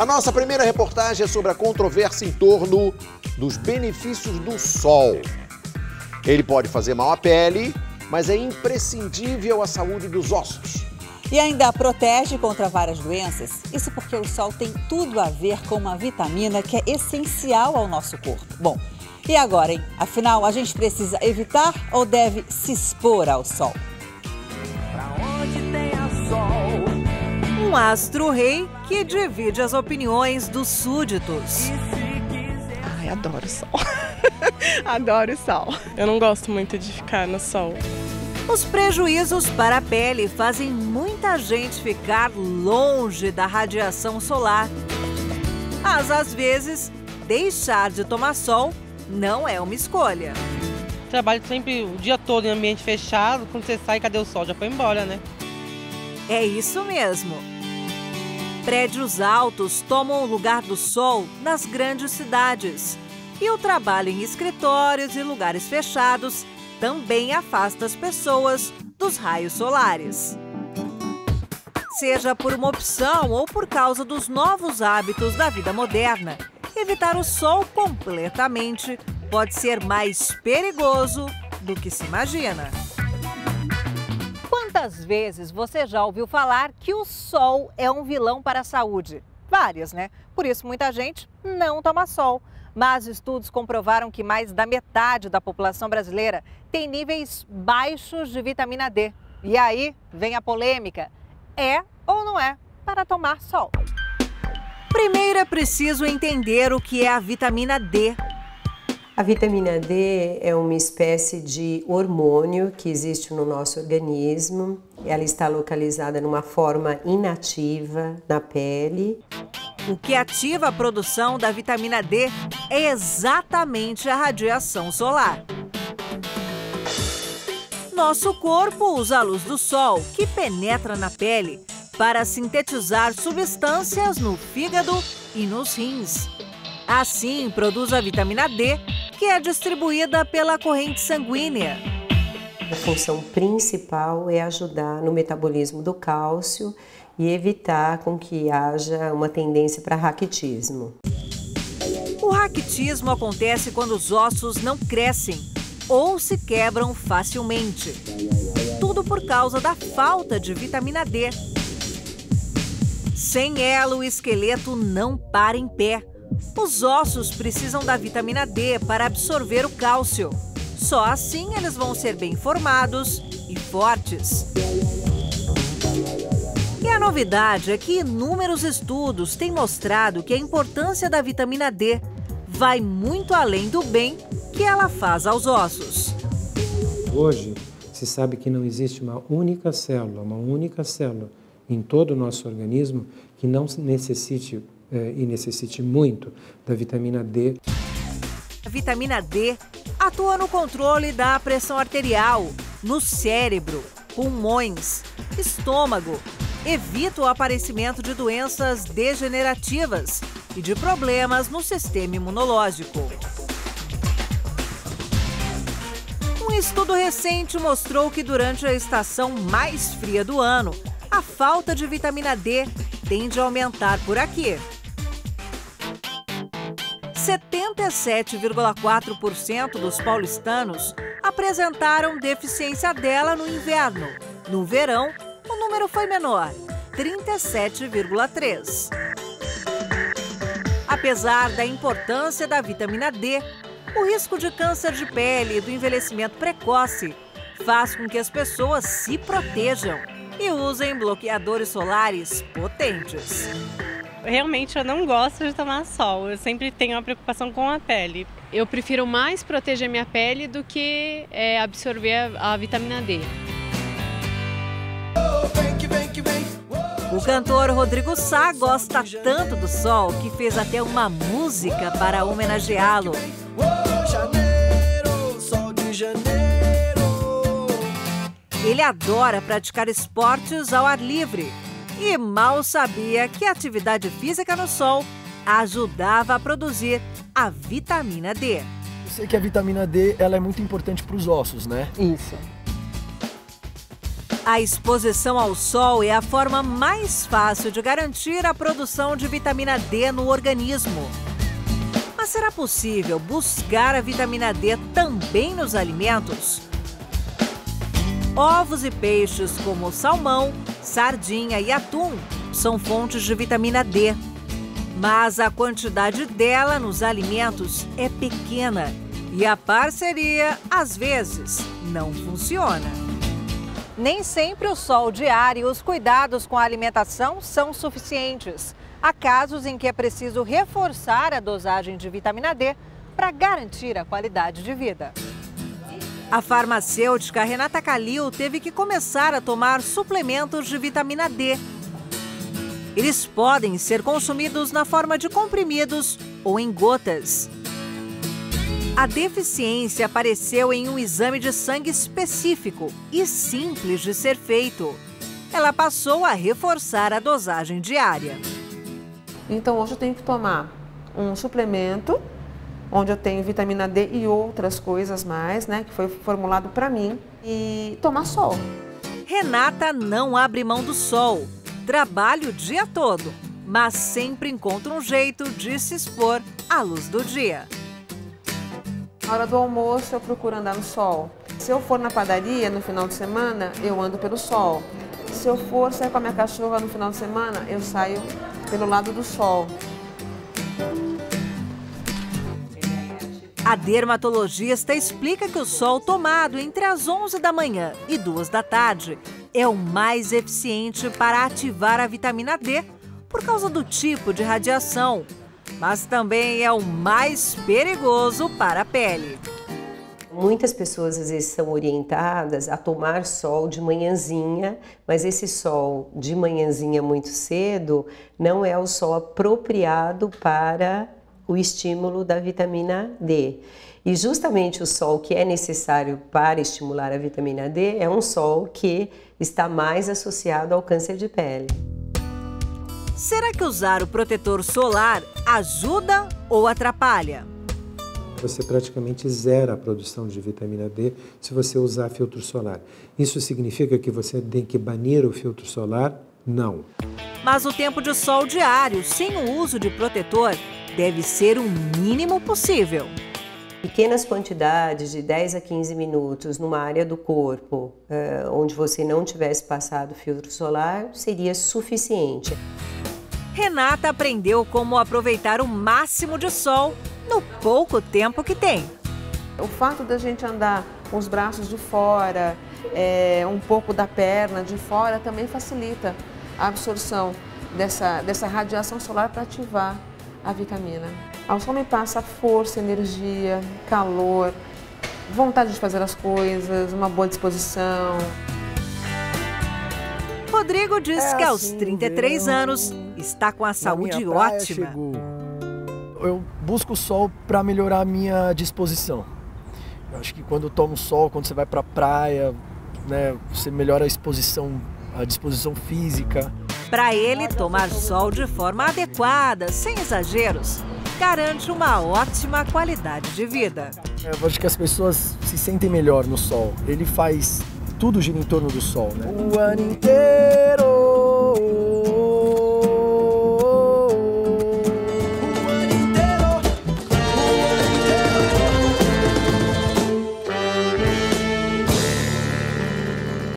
A nossa primeira reportagem é sobre a controvérsia em torno dos benefícios do sol. Ele pode fazer mal à pele, mas é imprescindível à saúde dos ossos. E ainda protege contra várias doenças. Isso porque o sol tem tudo a ver com uma vitamina que é essencial ao nosso corpo. Bom, e agora, hein? Afinal, a gente precisa evitar ou deve se expor ao sol? Um astro-rei que divide as opiniões dos súditos. Ai, adoro o sol. adoro o sol. Eu não gosto muito de ficar no sol. Os prejuízos para a pele fazem muita gente ficar longe da radiação solar. Mas às vezes, deixar de tomar sol não é uma escolha. Trabalho sempre o dia todo em ambiente fechado, quando você sai, cadê o sol? Já foi embora, né? É isso mesmo. Prédios altos tomam o lugar do sol nas grandes cidades. E o trabalho em escritórios e lugares fechados também afasta as pessoas dos raios solares. Seja por uma opção ou por causa dos novos hábitos da vida moderna, evitar o sol completamente pode ser mais perigoso do que se imagina. Quantas vezes você já ouviu falar que o sol é um vilão para a saúde? Várias, né? Por isso muita gente não toma sol. Mas estudos comprovaram que mais da metade da população brasileira tem níveis baixos de vitamina D. E aí vem a polêmica: é ou não é para tomar sol? Primeiro é preciso entender o que é a vitamina D. A vitamina D é uma espécie de hormônio que existe no nosso organismo. Ela está localizada numa forma inativa na pele. O que ativa a produção da vitamina D é exatamente a radiação solar. Nosso corpo usa a luz do sol, que penetra na pele, para sintetizar substâncias no fígado e nos rins. Assim, produz a vitamina D, que é distribuída pela corrente sanguínea. A função principal é ajudar no metabolismo do cálcio e evitar com que haja uma tendência para raquitismo. O raquitismo acontece quando os ossos não crescem ou se quebram facilmente. Tudo por causa da falta de vitamina D. Sem ela, o esqueleto não para em pé. Os ossos precisam da vitamina D para absorver o cálcio. Só assim eles vão ser bem formados e fortes. E a novidade é que inúmeros estudos têm mostrado que a importância da vitamina D vai muito além do bem que ela faz aos ossos. Hoje, se sabe que não existe uma única célula, uma única célula em todo o nosso organismo que não necessite e necessite muito da vitamina D. A vitamina D atua no controle da pressão arterial, no cérebro, pulmões, estômago, evita o aparecimento de doenças degenerativas e de problemas no sistema imunológico. Um estudo recente mostrou que durante a estação mais fria do ano, a falta de vitamina D tende a aumentar por aqui. 77,4% dos paulistanos apresentaram deficiência dela no inverno. No verão, o número foi menor, 37,3. Apesar da importância da vitamina D, o risco de câncer de pele e do envelhecimento precoce faz com que as pessoas se protejam e usem bloqueadores solares potentes. Realmente eu não gosto de tomar sol, eu sempre tenho uma preocupação com a pele. Eu prefiro mais proteger minha pele do que é, absorver a, a vitamina D. O cantor Rodrigo Sá gosta tanto do sol que fez até uma música para homenageá-lo. Ele adora praticar esportes ao ar livre e mal sabia que a atividade física no sol ajudava a produzir a vitamina D. Eu sei que a vitamina D ela é muito importante para os ossos, né? Isso. A exposição ao sol é a forma mais fácil de garantir a produção de vitamina D no organismo. Mas será possível buscar a vitamina D também nos alimentos? Ovos e peixes como salmão, sardinha e atum são fontes de vitamina D. Mas a quantidade dela nos alimentos é pequena e a parceria, às vezes, não funciona. Nem sempre o sol diário e os cuidados com a alimentação são suficientes. Há casos em que é preciso reforçar a dosagem de vitamina D para garantir a qualidade de vida. A farmacêutica Renata Calil teve que começar a tomar suplementos de vitamina D. Eles podem ser consumidos na forma de comprimidos ou em gotas. A deficiência apareceu em um exame de sangue específico e simples de ser feito. Ela passou a reforçar a dosagem diária. Então hoje eu tenho que tomar um suplemento onde eu tenho vitamina D e outras coisas mais, né, que foi formulado para mim e tomar sol. Renata não abre mão do sol. Trabalha o dia todo, mas sempre encontra um jeito de se expor à luz do dia. Na hora do almoço, eu procuro andar no sol. Se eu for na padaria no final de semana, eu ando pelo sol. Se eu for sair com a minha cachorra no final de semana, eu saio pelo lado do sol. A dermatologista explica que o sol tomado entre as 11 da manhã e 2 da tarde é o mais eficiente para ativar a vitamina D por causa do tipo de radiação mas também é o mais perigoso para a pele. Muitas pessoas às vezes são orientadas a tomar sol de manhãzinha, mas esse sol de manhãzinha muito cedo não é o sol apropriado para o estímulo da vitamina D. E justamente o sol que é necessário para estimular a vitamina D é um sol que está mais associado ao câncer de pele. Será que usar o protetor solar ajuda ou atrapalha? Você praticamente zera a produção de vitamina D se você usar filtro solar. Isso significa que você tem que banir o filtro solar? Não. Mas o tempo de sol diário, sem o uso de protetor, deve ser o mínimo possível. Pequenas quantidades de 10 a 15 minutos numa área do corpo uh, onde você não tivesse passado filtro solar seria suficiente. Renata aprendeu como aproveitar o máximo de sol no pouco tempo que tem. O fato da gente andar com os braços de fora, é, um pouco da perna de fora, também facilita a absorção dessa, dessa radiação solar para ativar a vitamina. Ao sol me passa força, energia, calor, vontade de fazer as coisas, uma boa disposição. Rodrigo diz é que aos assim 33 anos está com a saúde ótima. Chegou. Eu busco o sol para melhorar a minha disposição. Eu acho que quando eu tomo sol, quando você vai para a praia, né, você melhora a exposição, a disposição física. Para ele, tomar sol de forma adequada, sem exageros, garante uma ótima qualidade de vida. Eu acho que as pessoas se sentem melhor no sol. Ele faz tudo gira em torno do sol, né? O ano inteiro